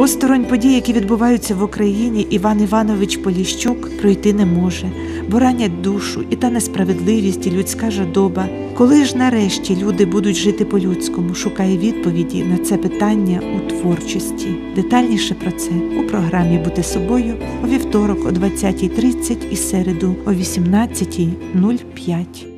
Осторонь подій, які відбуваються в Україні, Іван Іванович Поліщук пройти не може, бо ранять душу і та несправедливість, і людська жадоба. Коли ж нарешті люди будуть жити по-людському, шукає відповіді на це питання у творчості. Детальніше про це у програмі Бути собою у вівторок о 20.30 і середу о 18.05.